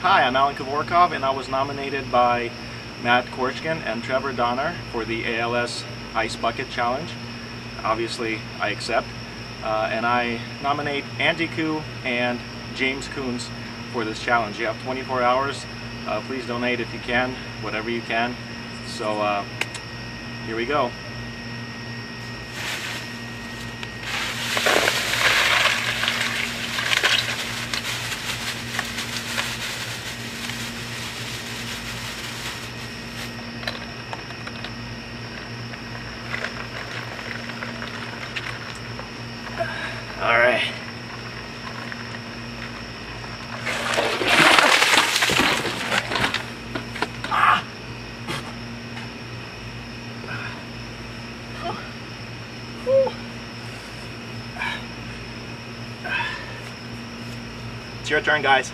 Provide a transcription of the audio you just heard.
Hi, I'm Allen Kevorkov, and I was nominated by Matt Korchkin and Trevor Donner for the ALS Ice Bucket Challenge. Obviously, I accept. Uh, and I nominate Andy Koo and James Coons for this challenge. You have 24 hours. Uh, please donate if you can, whatever you can. So uh, here we go. All right. It's your turn, guys.